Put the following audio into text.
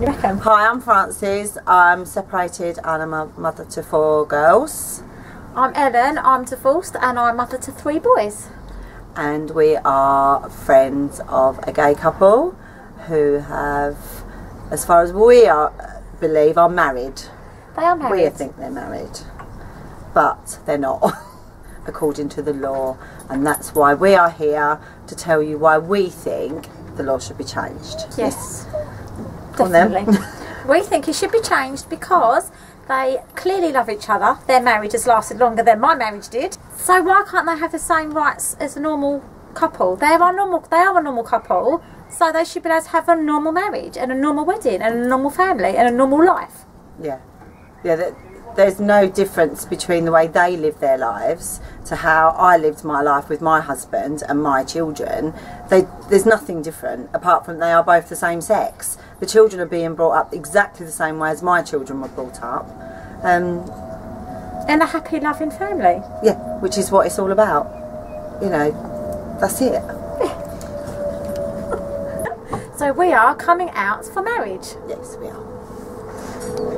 Hi, I'm Frances. I'm separated and I'm a mother to four girls. I'm Ellen, I'm divorced and I'm mother to three boys. And we are friends of a gay couple who have, as far as we are, believe, are married. They are married. We think they're married, but they're not, according to the law. And that's why we are here to tell you why we think the law should be changed. Yes, then. Definitely. we think it should be changed because they clearly love each other. Their marriage has lasted longer than my marriage did. So why can't they have the same rights as a normal couple? They are a normal. They are a normal couple. So they should be able to have a normal marriage and a normal wedding and a normal family and a normal life. Yeah, yeah. That, there's no difference between the way they live their lives to how I lived my life with my husband and my children. They, there's nothing different apart from they are both the same sex. The children are being brought up exactly the same way as my children were brought up. Um, And a happy, loving family. yeah, which is what it's all about. You know, that's it. So we are coming out for marriage. Yes, we are.